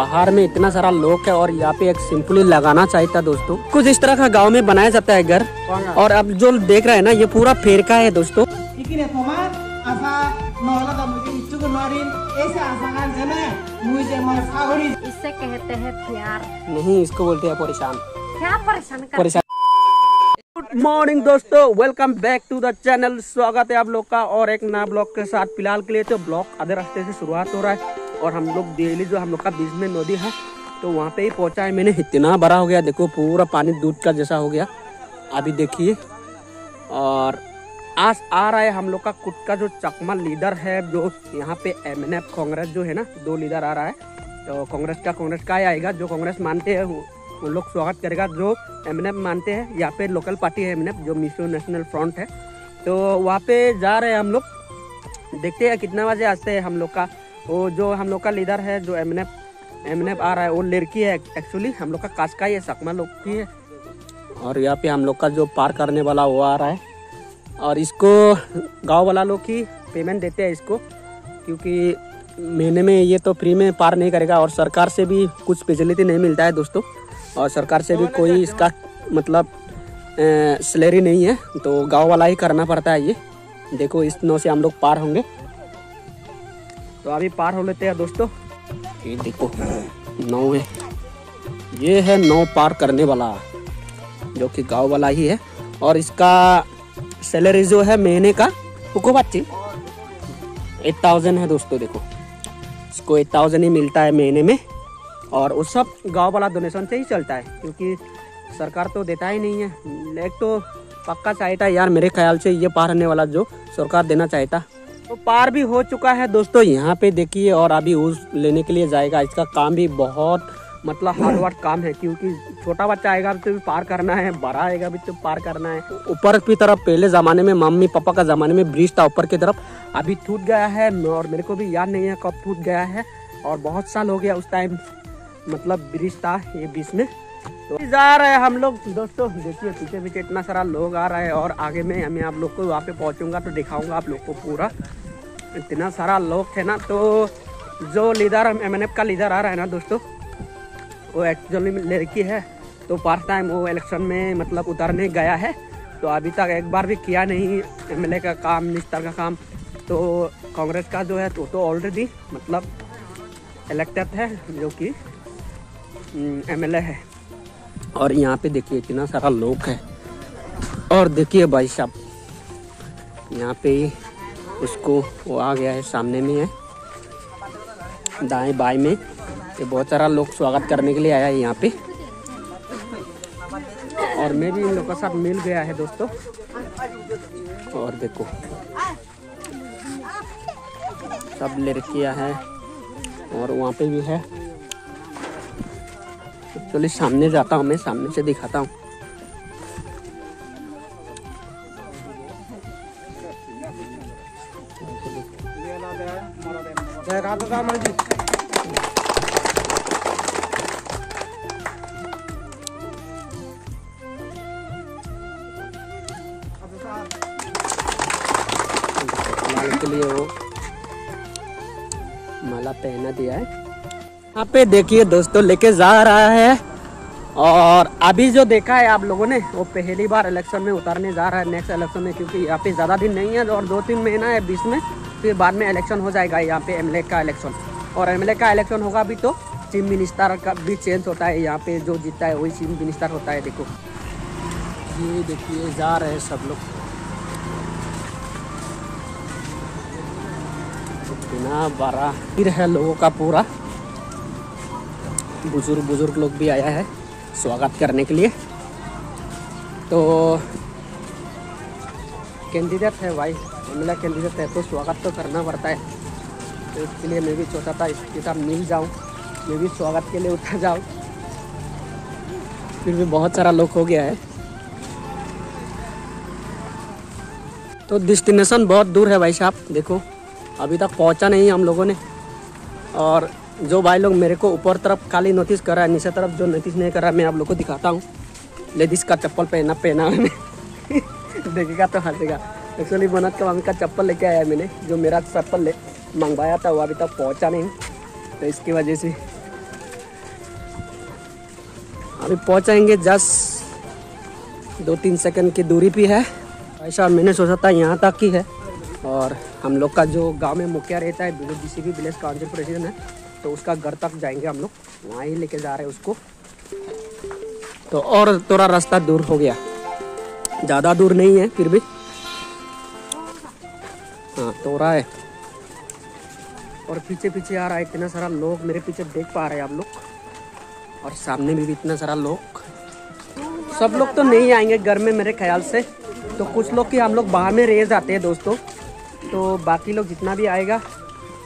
बाहर में इतना सारा लोग है और यहाँ पे एक सिंपली लगाना चाहिए था दोस्तों। कुछ इस तरह का गाँव में बनाया जाता है घर। और अब जो देख रहे हैं ना ये पूरा फेरका है दोस्तों। इससे कहते हैं प्यार। नहीं इसको बोलते हैं परेशान। क्या परेशान कर परेशान। गुड मॉर्निंग दोस्तों। Welcome back to the channel स्वागत है आप लोग का और एक नया ब्लॉग के साथ। फ़िलहाल के लिए तो ब्लॉग आधे रास्ते से शुरुआत हो रहा है। और हम लोग डेली जो हम लोग का बीच में नदी है तो वहाँ पे ही पहुँचा है मैंने। इतना बड़ा हो गया, देखो, पूरा पानी दूध का जैसा हो गया। अभी देखिए, और आज आ रहा है हम लोग का खुद का जो चकमा लीडर है, जो यहाँ पे एम एन कांग्रेस जो है ना, दो लीडर आ रहा है। तो कांग्रेस का कांग्रेस का ही आएगा, जो कांग्रेस मानते हैं उन लोग स्वागत करेगा, जो एमएनएफ मानते हैं, यहाँ पे लोकल पार्टी है एमएनएफ जो मिसो नेशनल फ्रंट है। तो वहाँ पे जा रहे हैं हम लोग, देखते हैं कितना बजे आते हैं हम लोग का वो जो हम लोग का लीडर है जो एम एम आ रहा है वो लड़की है एक्चुअली हम लोग का कास का ही है सकमा लोग की है। और यहाँ पे हम लोग का जो पार करने वाला वो आ रहा है। और इसको गाँव वाला लोग ही पेमेंट देते हैं इसको क्योंकि महीने में ये तो फ्री में पार नहीं करेगा और सरकार से भी कुछ फैसिलिटी नहीं मिलता है दोस्तों। और सरकार से भी कोई इसका मतलब सैलरी नहीं है तो गाँव वाला ही करना पड़ता है ये। देखो इस नौ से हम लोग पार होंगे। तो अभी पार हो लेते हैं दोस्तों। ये देखो, नौ है। ये है नौ पार करने वाला, जो कि गाँव वाला ही है। और इसका सैलरी जो है महीने का उको बच्ची एट थाउज़ेंड है दोस्तों, देखो। इसको एट थाउज़ेंड ही मिलता है महीने में। और वो सब गाँव वाला डोनेशन से ही चलता है, क्योंकि सरकार तो देता ही नहीं है। एक तो पक्का चाहता है, यार, मेरे ख्याल से ये पार होने वाला जो सरकार देना चाहता। तो पार भी हो चुका है। दोस्तों, यहाँ पे देखिए, और अभी उस लेने के लिए जाएगा। इसका काम भी बहुत मतलब हार्ड वर्क काम है, क्योंकि छोटा बच्चा आएगा तो भी पार करना है, बड़ा आएगा भी तो पार करना है। ऊपर की तरफ़, पहले जमाने में मम्मी पापा का जमाने में ब्रिज था ऊपर की तरफ़। अभी टूट गया है, और मेरे को भी याद नहीं है कब टूट गया है, और बहुत साल हो गया उस टाइम मतलब ब्रिज था ये बीच में। तो जा रहे हैं हम लोग। दोस्तों, देखिए पीछे पीछे इतना सारा लोग आ रहा है, और आगे में मैं आप लोग को वहाँ पे पहुँचूँगा तो दिखाऊँगा आप लोग को पूरा। इतना सारा लोग थे ना तो जो लीडर एम का लीडर आ रहा है ना दोस्तों, वो एक्चुअली लड़की है तो फ़र्स्ट टाइम वो इलेक्शन में मतलब उतरने गया है तो अभी तक एक बार भी किया नहीं एमएलए का काम मिनिस्टर का काम तो कांग्रेस का जो है तो तो ऑलरेडी मतलब इलेक्टेड है, जो कि एमएलए है। और यहाँ पे देखिए इतना सारा लोग है। और देखिए भाई साहब, यहाँ पे उसको वो आ गया है, सामने में है। दाएँ बाएँ में। ये बहुत सारा लोग स्वागत करने के लिए आया है यहाँ पे। और मैं भी इन लोगों के साथ मिल गया है दोस्तों। और देखो, सब लड़कियाँ हैं और वहाँ पे भी है। चलिए सामने जाता हूँ मैं, सामने से दिखाता हूँ। के लिए वो माला पहना दिया है। यहाँ पे देखिए दोस्तों लेके जा रहा है। और अभी जो देखा है आप लोगों ने वो पहली बार इलेक्शन में उतारने जा रहा है नेक्स्ट इलेक्शन में क्योंकि यहाँ पे ज़्यादा दिन नहीं है और दो तीन महीना है बीच में। फिर बाद में इलेक्शन हो जाएगा यहाँ पे एमएलए का इलेक्शन और एमएलए का इलेक्शन होगा भी तो चीफ मिनिस्टर का भी चेंज होता है, यहाँ पे जो जीतता है वही चीफ मिनिस्टर होता है, देखो। ये देखिए, जा रहे हैं सब लोग। इतना बड़ा फिर है लोगों का पूरा। बुज़ुर्ग बुज़ुर्ग लोग भी आया है, स्वागत करने के लिए। तो कैंडिडेट है भाई मेरा कैंडिडेट है तो स्वागत तो करना पड़ता है। तो इसके लिए मैं भी सोचा था, इसके साथ मिल जाऊँ, मैं भी स्वागत के लिए उठा जाऊँ। फिर भी बहुत सारा लोग हो गया है। तो डेस्टिनेशन बहुत दूर है भाई साहब, देखो, अभी तक पहुँचा नहीं हम लोगों ने। और जो भाई लोग मेरे को ऊपर तरफ़ खाली नोटिस कर है, नीचे तरफ़ जो नोटिस नहीं कर रहा है, मैं आप लोग को दिखाता हूँ। लेडीज़ का चप्पल पहना पहना देखेगा तो हंसेगा। एक्चुअली मनत का मम्मी का चप्पल लेके आया मैंने, जो मेरा चप्पल ले मंगवाया था, वो अभी तक पहुँचा नहीं। तो इसकी वजह से अभी पहुंचाएँगे जस्ट दो तीन सेकंड की दूरी पे है। ऐसा मैंने सोचा था यहाँ तक ही है। और हम लोग का जो गाँव में मुखिया रहता है V C P village council president है तो उसका घर तक जाएँगे हम लोग। वहाँ ही लेके जा रहे हैं उसको। तो और थोड़ा रास्ता दूर हो गया। ज़्यादा दूर नहीं है, फिर भी। हाँ थोड़ा है। और पीछे पीछे आ रहा है इतना सारा लोग, मेरे पीछे देख पा रहे हैं आप लोग। और सामने भी इतना सारा लोग। सब लोग तो नहीं आएँगे घर में मेरे ख्याल से। तो कुछ लोग की हम लोग बाहर में रह जाते हैं दोस्तों। तो बाकी लोग जितना भी आएगा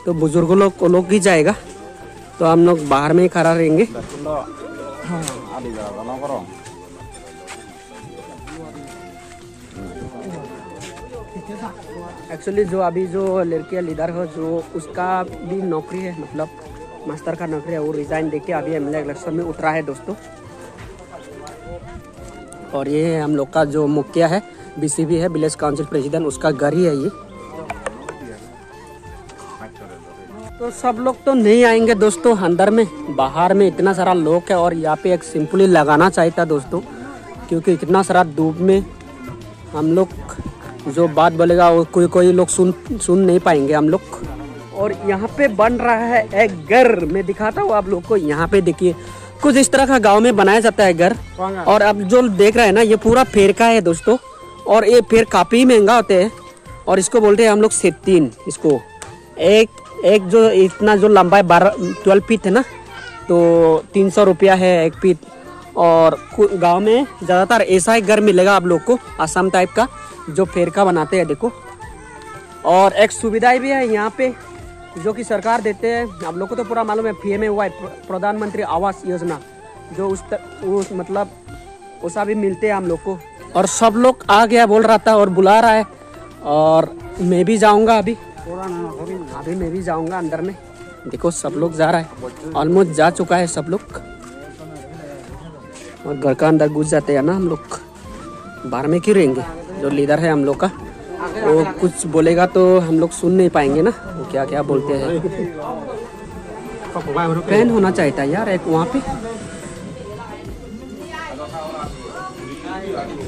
तो बुज़ुर्ग लोग को लोग ही जाएगा। तो हम लोग बाहर में ही खड़ा रहेंगे। एक्चुअली जो अभी जो लड़कियाँ लीडर हो, जो उसका भी नौकरी है मतलब मास्टर का नौकरी है, वो रिजाइन देके अभी एम इलेक्शन में उतरा है दोस्तों। और ये है हम लोग का जो मुखिया है बीसीबी है विलेज काउंसिल प्रेसिडेंट उसका घर ही है ये। तो सब लोग तो नहीं आएँगे दोस्तों अंदर में, बाहर में इतना सारा लोग है, और यहाँ पे एक सिंपली लगाना चाहिए था दोस्तों, क्योंकि इतना सारा धूप में हम लोग जो बात बोलेगा वो कोई कोई लोग सुन सुन नहीं पाएँगे हम लोग। और यहाँ पे बन रहा है एक घर। मैं दिखाता हूँ आप लोग को यहाँ पे देखिए। कुछ इस तरह का गाँव में बनाया जाता है घर। और अब जो देख रहे हैं ना ये पूरा फेर का है दोस्तों। और ये फेर काफ़ी महँगा होते हैं। और इसको बोलते हैं हम लोग सेतीन इसको। एक एक जो इतना जो लंबा है बारह ट्वेल्व फीट है ना तो तीन सौ रुपया है एक फीट और गाँव में ज़्यादातर ऐसा ही घर मिलेगा आप लोग को आसाम टाइप का जो फेरका बनाते हैं देखो। और एक सुविधा भी है यहाँ पे जो कि सरकार देते हैं। आप लोग को तो पूरा मालूम है पी एम हुआ है प्रधानमंत्री आवास योजना जो उस, त, उस मतलब उसका भी मिलते हैं हम लोग को। और सब लोग आ गया बोल रहा था और बुला रहा है और मैं भी जाऊँगा अभी। अभी मैं भी जाऊँगा अंदर में। देखो सब लोग जा रहा है। ऑलमोस्ट जा चुका है सब लोग। और घर का अंदर घुस जाते हैं ना हम लोग। बाहर में क्यों रहेंगे? जो लीडर है हम लोग का। वो कुछ बोलेगा तो हम लोग सुन नहीं पाएँगे ना। वो क्या क्या बोलते हैं। फ़ैन होना चाहिए था यार एक वहाँ पे।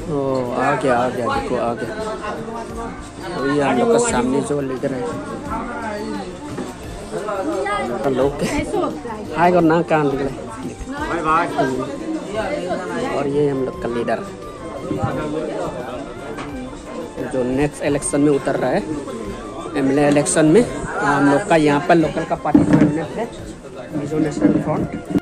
ओ आ गया आ गया देखो आ गया। तो ये हम लोग का सामने जो लीडर है। लोग हाय और ना कान निकले और ये हम लोग का लीडर जो नेक्स्ट इलेक्शन में उतर रहा है एम एल इलेक्शन में हम लोग का यहाँ पर लोकल का पार्टी है Mizo national front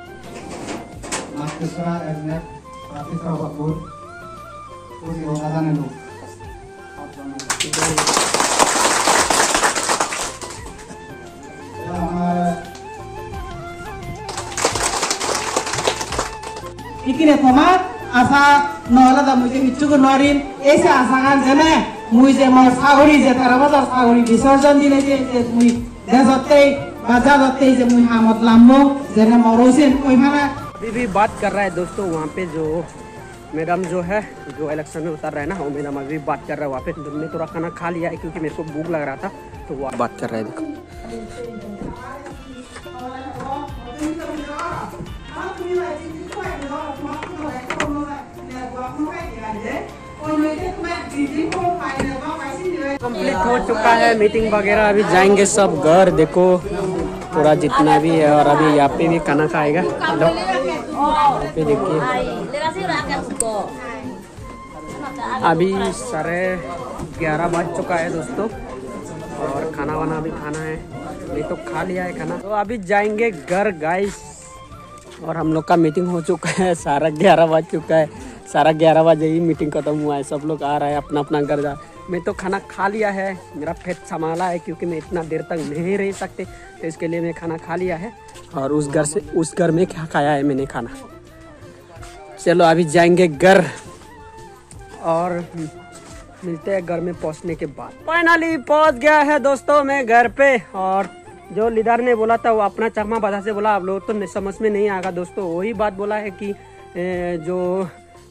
Ikine tomat asa নহলে da মুই কিচ্ছু নরিন এসে আশা গান জেনে মুই যে মোর সাগরি যে তারা বাজার সাগরি বিসর্জন দিলে যে যে মুই দেশতেই বাজারতেই যে মুই হামত লামো যেনে মরোসেন ওইখানে अभी भी बात कर रहा है दोस्तों वहाँ पे जो मैडम जो है जो इलेक्शन में उतर रहा है ना वो मैडम अभी बात कर रहा है वहाँ पे तुमने थोड़ा खाना खा लिया है क्योंकि मेरे को भूख लग रहा था तो वो बात कर रहा है देखो कंप्लीट हो चुका है मीटिंग वगैरह। अभी जाएँगे सब घर, देखो, पूरा जितना भी है और अभी यहाँ पे भी खाना खाएगा। देखिए। अभी साढ़े ग्यारह बज चुका है दोस्तों, और खाना वाना भी खाना है। नहीं तो खा लिया है खाना। तो अभी जाएँगे घर गाइस और हम लोग का मीटिंग हो चुका है सारा ग्यारह बज चुका है। सारा ग्यारह बजे ही मीटिंग खत्म हुआ है। सब लोग आ रहा है अपना अपना घर जा। मैं तो खाना खा लिया है। मेरा पेट संभाला है क्योंकि मैं इतना देर तक नहीं रह सकते। तो इसके लिए मैं खाना खा लिया है। और उस घर से, उस घर में क्या खाया है मैंने खाना? चलो, अभी जाएँगे घर। और मिलते हैं घर में पहुँचने के बाद। फाइनली पहुँच गया है दोस्तों मैं घर पे। और जो लीडर ने बोला था, वो अपना चकमा भाषा से बोला। आप लोग तो समझ में नहीं आएगा दोस्तों। वही बात बोला है कि जो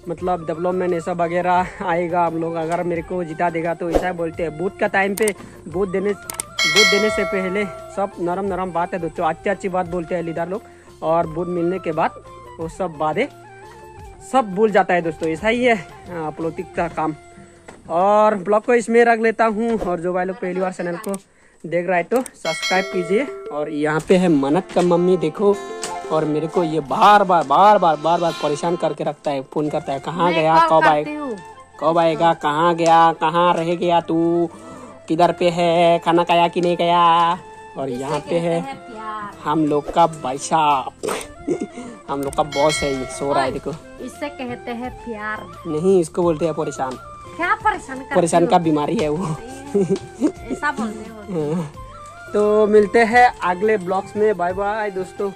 मतलब डेवलपमेंट ऐसा वगैरह आएगा आप लोग अगर मेरे को जिता देगा तो ऐसा बोलते हैं। बूथ का टाइम पे बूथ देने बूथ देने से पहले सब नरम नरम बात है दोस्तों, अच्छी अच्छी बात बोलते हैं लीडर लोग। और बूथ मिलने के बाद वो सब बातें सब भूल जाता है दोस्तों, ऐसा ही है अपलोड का काम। और ब्लॉग को इसमें रख लेता हूँ, और जो भाई लोग पहली बार चैनल को देख रहा है तो सब्सक्राइब कीजिए। और यहाँ पे है मनत का मम्मी, देखो। और मेरे को ये बार बार बार बार बार बार परेशान करके रखता है फ़ोन करता है कहाँ गया कब आए कब आएगा? कहाँ गया? कहाँ रह गया तू? किधर पे है? खाना खाया कि नहीं गया? और यहाँ पे है हैं हम लोग का भाई हम लोग का बॉस है ये सो रहा है देखो। इससे कहते हैं प्यार। नहीं इसको बोलते हैं परेशान। क्या परेशान परेशान का बीमारी है वो। ऐसा बोलते हो। तो मिलते हैं अगले ब्लॉग्स में। बाय बाय दोस्तों।